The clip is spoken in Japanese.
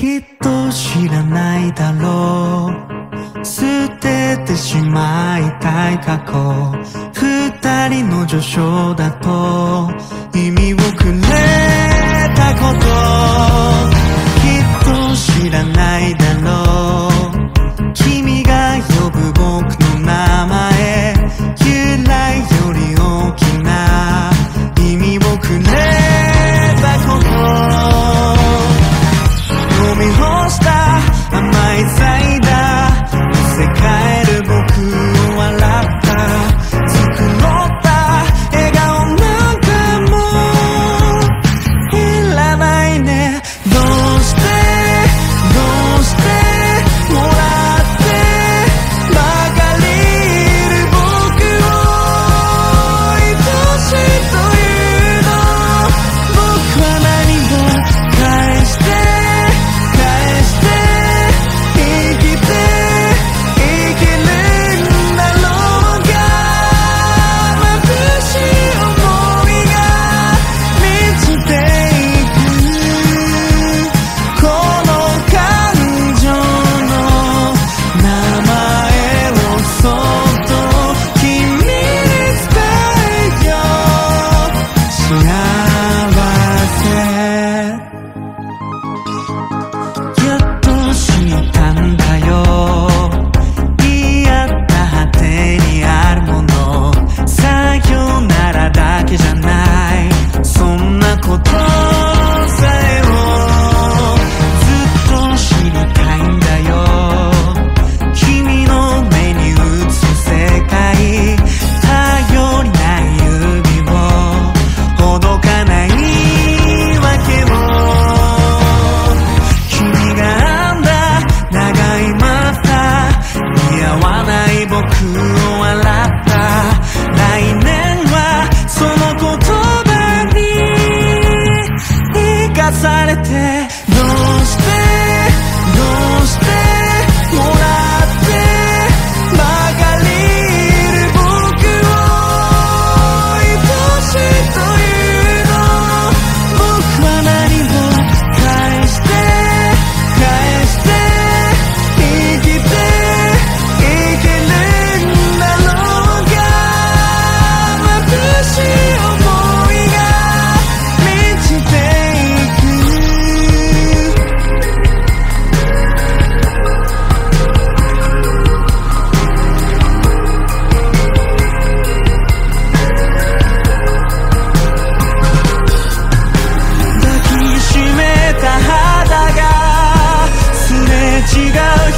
きっと知らないだろう。捨ててしまいたい過去。二人の序章だと。意味をくれたこと。きっと知らないだろう。君が呼ぶ僕の名前。